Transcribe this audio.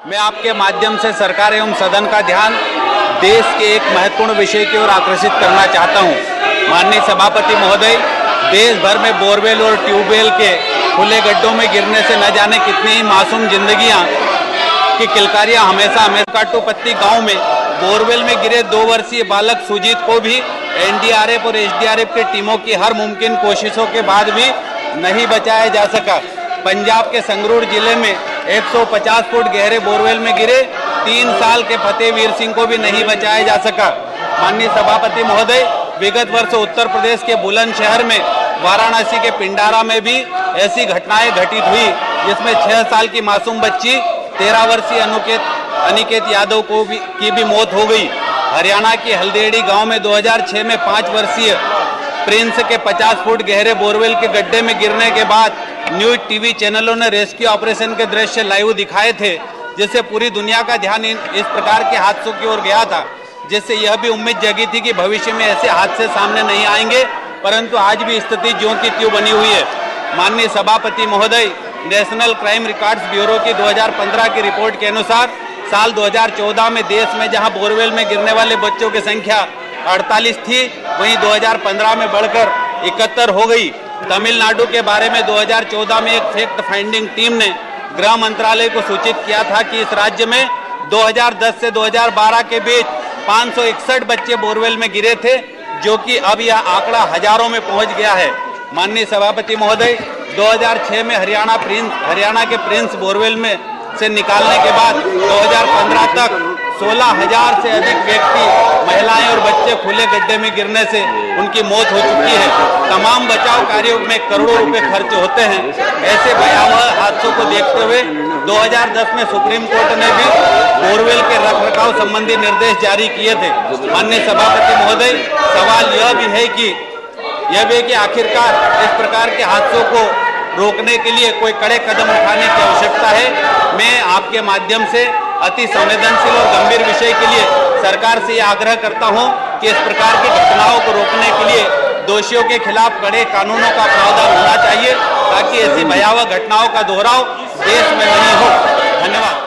मैं आपके माध्यम से सरकार एवं सदन का ध्यान देश के एक महत्वपूर्ण विषय की ओर आकर्षित करना चाहता हूँ। माननीय सभापति महोदय देश भर में बोरवेल और ट्यूबवेल के खुले गड्ढों में गिरने से न जाने कितनी ही मासूम जिंदगियाँ की किलकारियाँ हमेशा हमेशा काटोपत्ती गाँव में बोरवेल में गिरे दो वर्षीय बालक सुजीत को भी एनडीआरएफ और एसडीआरएफ की टीमों की हर मुमकिन कोशिशों के बाद भी नहीं बचाया जा सका पंजाब के संगरूर ज़िले में 150 फुट गहरे बोरवेल में गिरे। तीन साल के फतेहवीर सिंह को भी नहीं बचाया जा सका। माननीय सभापति महोदय, विगत वर्ष उत्तर प्रदेश के बुलंदशहर में, वाराणसी के पिंडारा में भी ऐसी घटनाएँ घटित हुई, जिसमें छह साल की मासूम बच्ची, तेरह वर्षीय अनुकेत, अनिकेत यादव को भी, की भी मौत हो गई। हरियाणा के हल्देड़ी गाँव में 2006 में पाँच वर्षीय प्रिंस के 50 फुट गहरे बोरवेल के गड्ढे में गिरने के बाद न्यूज़ टीवी चैनलों ने रेस्क्यू ऑपरेशन के दृश्य लाइव दिखाए थे, जिससे पूरी दुनिया का ध्यान इस प्रकार के हादसों की ओर गया था, जिससे यह भी उम्मीद जगी थी कि भविष्य में ऐसे हादसे सामने नहीं आएँगे, परंतु आज भी स्थिति ज्यों की त्यों बनी हुई है। माननीय सभापति महोदय, नेशनल क्राइम रिकॉर्ड्स ब्यूरो की 2015 की रिपोर्ट के अनुसार, साल 2014 में देश में जहाँ बोरवेल में गिरने वाले बच्चों की संख्या 48 थी, वहीं 2015 में बढ़कर इकहत्तर हो गई। तमिलनाडु के बारे में 2014 में एक फैक्ट फाइंडिंग टीम ने गृह मंत्रालय को सूचित किया था कि इस राज्य में 2010 से 2012 के बीच 561 बच्चे बोरवेल में गिरे थे, जो कि अब यह आंकड़ा हज़ारों में पहुँच गया है। माननीय सभापति महोदय 2006 में हरियाणा प्रिंस हरियाणा के प्रिंस बोरवेल में से निकालने के बाद 2015 तक सोलह हज़ार से अधिक व्यक्ति महिलाएँ और बच्चे खुले गड्ढे में गिरने से उनकी मौत हो चुकी है। तमाम बचाव कार्यों में करोड़ों रुपए खर्च होते हैं। ऐसे भयावह हादसों को देखते हुए 2010 में सुप्रीम कोर्ट ने भी बोरवेल के रखरखाव संबंधी निर्देश जारी किए थे। माननीय सभापति महोदय, सवाल यह भी है कि, यह भी कि आखिरकार इस प्रकार के हादसों को रोकने के लिए कोई कड़े कदम उठाने की आवश्यकता है। मैं आपके माध्यम से अति संवेदनशील और गंभीर विषय के लिए सरकार से आग्रह करता हूँ कि इस प्रकार की घटनाओं को रोकने के लिए दोषियों के खिलाफ कड़े कानूनों का प्रावधान होना चाहिए ताकि ऐसी भयावह घटनाओं का दोहराव देश में नहीं हो।